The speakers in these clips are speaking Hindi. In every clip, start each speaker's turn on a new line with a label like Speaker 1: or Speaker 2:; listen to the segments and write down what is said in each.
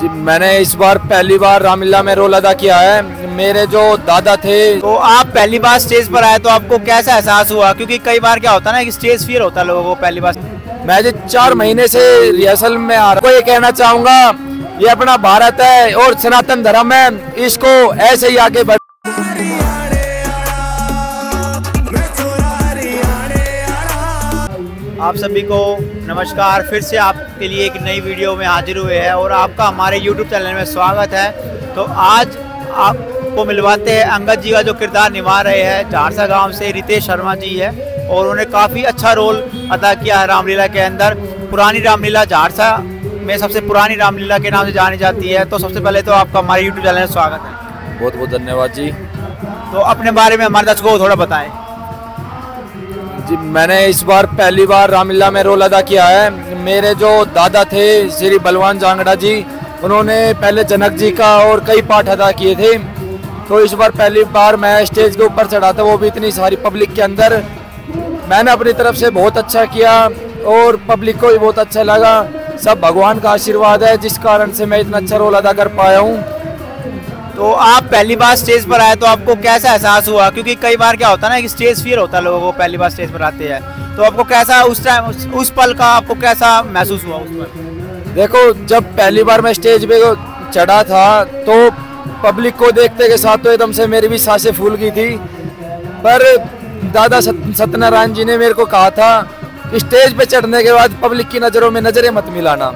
Speaker 1: जी मैंने इस बार पहली बार रामलीला में रोल अदा किया है। मेरे जो दादा थे
Speaker 2: तो आप पहली बार स्टेज पर आए तो आपको कैसा एहसास हुआ? क्योंकि कई बार क्या होता है ना कि स्टेज फियर होता है लोगों को पहली बार।
Speaker 1: मैं जी चार महीने से रिहर्सल में आ रहा हूँ। ये कहना चाहूँगा ये अपना भारत है और सनातन धर्म है। इसको ऐसे ही आगे बढ़
Speaker 2: आप सभी को नमस्कार। फिर से आपके लिए एक नई वीडियो में हाजिर हुए हैं और आपका हमारे YouTube चैनल में स्वागत है। तो आज आपको मिलवाते हैं अंगद जी का जो किरदार निभा रहे हैं। झारसा गाँव से रितेश शर्मा जी है और उन्होंने काफ़ी अच्छा रोल अदा किया है रामलीला के अंदर। पुरानी रामलीला झारसा में सबसे पुरानी रामलीला के नाम से जानी जाती है। तो सबसे पहले तो आपका हमारे यूट्यूब चैनल में स्वागत है।
Speaker 1: बहुत बहुत धन्यवाद जी।
Speaker 2: तो अपने बारे में हमारे दर्शकों को थोड़ा बताएँ।
Speaker 1: जी, मैंने इस बार पहली बार रामलीला में रोल अदा किया है। मेरे जो दादा थे, श्री बलवान जांगड़ा जी, उन्होंने पहले जनक जी का और कई पाठ अदा किए थे। तो इस बार पहली बार मैं स्टेज के ऊपर चढ़ा था, वो भी इतनी सारी पब्लिक के अंदर। मैंने अपनी तरफ़ से बहुत अच्छा किया और पब्लिक को भी बहुत अच्छा लगा। सब भगवान का आशीर्वाद है, जिस कारण से मैं इतना अच्छा रोल अदा कर पाया हूँ।
Speaker 2: तो आप पहली बार स्टेज पर आए तो आपको कैसा एहसास हुआ? क्योंकि कई बार क्या होता है ना कि स्टेज फियर होता है लोगों को पहली बार स्टेज पर आते हैं। तो आपको कैसा उस टाइम उस, उस पल का आपको कैसा महसूस हुआ उस पर
Speaker 1: देखो जब पहली बार मैं स्टेज पे चढ़ा था तो पब्लिक को देखते के साथ तो एकदम से मेरी भी साँसें फूल गई थी। पर दादा सत्यनारायण जी ने मेरे को कहा था कि स्टेज पे चढ़ने के बाद पब्लिक की नज़रों में नज़रें मत मिलाना।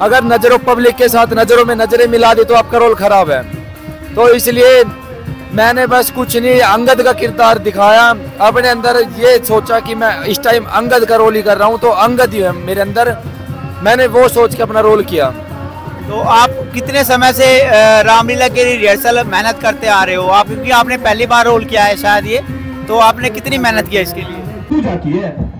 Speaker 1: अगर नज़रों पब्लिक के साथ नज़रों में नज़रें मिला दी तो आपका रोल खराब है। तो इसलिए मैंने बस कुछ नहीं अंगद का किरदार दिखाया। अपने अंदर ये सोचा कि मैं इस टाइम अंगद का रोल ही कर रहा हूँ तो अंगद ही है मेरे अंदर। मैंने वो सोच के अपना रोल किया।
Speaker 2: तो आप कितने समय से रामलीला के लिए रिहर्सल मेहनत करते आ रहे हो? आप क्योंकि आपने पहली बार रोल किया है शायद ये तो आपने कितनी मेहनत किया इसके लिए?
Speaker 3: तुम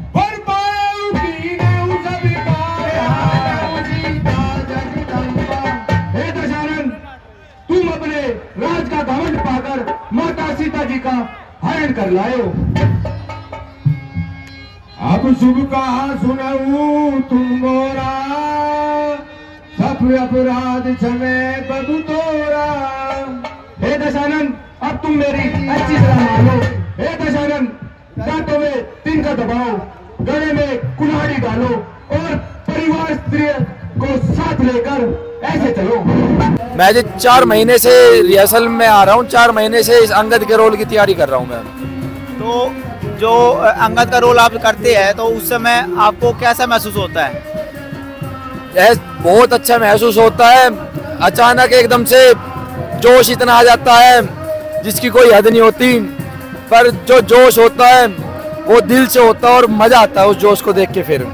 Speaker 3: लायो अब शुभ कहा सुनाऊ तुम मोरा। सब अपराध क्षमे बबू तोरा। हे दशानंद अब तुम मेरी अच्छी तरह मानो। हे दशानंद दांतों में तिनका दबाओ, गले में कुल्हाड़ी डालो और परिवार स्त्री को साथ लेकर ऐसे चलो।
Speaker 1: मैं जी चार महीने से रिहर्सल में आ रहा हूँ, चार महीने से इस अंगद के रोल की तैयारी कर रहा हूँ मैं।
Speaker 2: तो जो अंगद का रोल आप करते हैं तो उस समय आपको कैसा महसूस होता है?
Speaker 1: बहुत अच्छा महसूस होता है। अचानक एकदम से जोश इतना आ जाता है, जिसकी कोई हद नहीं होती। पर जो जोश होता है, वो दिल से होता है और मज़ा आता है उस जोश को देख के फिर।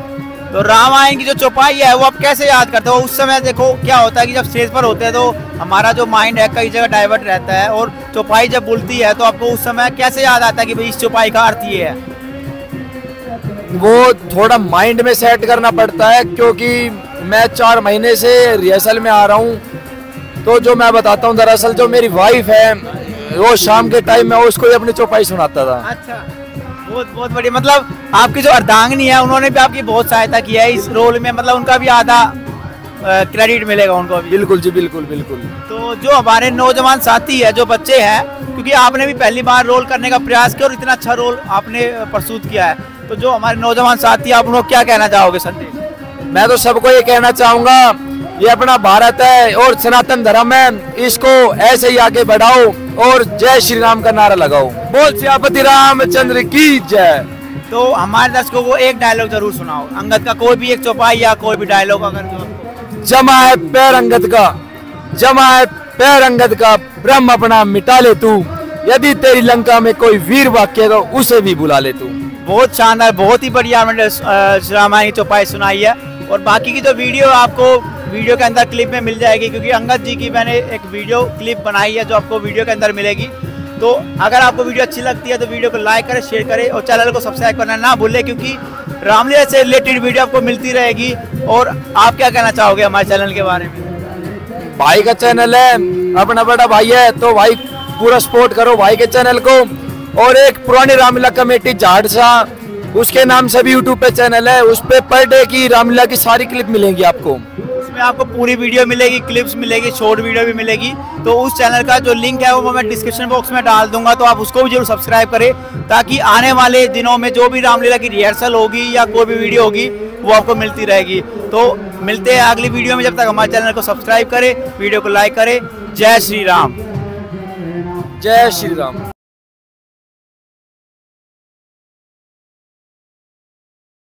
Speaker 2: तो रामायण की जो चौपाई है वो आप कैसे याद करते हो? उस समय देखो क्या होता है कि जब स्टेज पर होते हैं तो हमारा जो माइंड है कई जगह डाइवर्ट रहता है और चौपाई जब बोलती है तो आपको उस समय कैसे याद आता है कि भाई इस चौपाई का अर्थ ये है?
Speaker 1: वो थोड़ा माइंड में सेट करना पड़ता है क्योंकि मैं चार महीने से रिहर्सल में आ रहा हूँ। तो जो मैं बताता हूँ दरअसल जो मेरी वाइफ है वो शाम के टाइम में उसको ही अपनी चौपाई सुनाता था।
Speaker 2: अच्छा। बहुत बहुत बढ़िया। मतलब आपकी जो अर्धांगनी है उन्होंने भी आपकी बहुत सहायता की है। इस रोल में मतलब उनका भी आधा क्रेडिट मिलेगा उनको भी।
Speaker 1: बिल्कुल जी बिल्कुल बिल्कुल।
Speaker 2: तो जो हमारे नौजवान साथी है जो बच्चे हैं क्योंकि आपने भी पहली बार रोल करने का प्रयास किया और इतना अच्छा रोल आपने प्रस्तुत किया है तो जो हमारे नौजवान साथी आप उनको क्या कहना चाहोगे संदेश?
Speaker 1: मैं तो सबको ये कहना चाहूँगा ये अपना भारत है और सनातन धर्म है इसको ऐसे ही आगे बढ़ाओ। और जय श्री राम का नारा लगाओ। बोल सियापति रामचंद्र की जय।
Speaker 2: तो हमारे दर्शकों को एक डायलॉग ज़रूर सुनाओ। अंगद का कोई भी एक चौपाई या कोई भी डायलॉग अगर
Speaker 1: जमा है पैर अंगद का जमा है पैर अंगद का ब्रह्म अपना मिटा ले तू। यदि तेरी लंका में कोई वीर वाक्य तो उसे भी बुला ले तू।
Speaker 2: बहुत शानदार बहुत ही बढ़िया हमने रामायणी चौपाई सुनाई है। और बाकी की जो वीडियो आपको वीडियो के अंदर क्लिप में मिल जाएगी, क्योंकि अंगद जी की मैंने एक वीडियो क्लिप बनाई है जो आपको वीडियो के अंदर मिलेगी। तो अगर आपको वीडियो अच्छी लगती है तो वीडियो को लाइक करें, शेयर करें और चैनल को सब्सक्राइब करना ना भूलें, क्योंकि रामलीला से रिलेटेड वीडियो आपको मिलती रहेगी। और आप क्या कहना चाहोगे हमारे चैनल के बारे में?
Speaker 1: भाई का चैनल है, अपना बड़ा भाई है तो भाई पूरा सपोर्ट करो भाई के चैनल को। और एक पुरानी रामलीला कमेटी झाड़सा उसके नाम से भी यूट्यूब पे चैनल है उस पे पर डे की रामलीला की सारी क्लिप मिलेंगी आपको।
Speaker 2: उसमें आपको पूरी वीडियो मिलेगी क्लिप्स मिलेगी शॉर्ट वीडियो भी मिलेगी। तो उस चैनल का जो लिंक है वो मैं डिस्क्रिप्शन बॉक्स में डाल दूँगा तो आप उसको भी ज़रूर सब्सक्राइब करें ताकि आने वाले दिनों में जो भी रामलीला की रिहर्सल होगी या कोई भी वीडियो होगी वो आपको मिलती रहेगी। तो मिलते हैं अगली वीडियो में जब तक हमारे चैनल को सब्सक्राइब करें वीडियो को लाइक करें। जय श्री राम।
Speaker 1: जय श्री राम।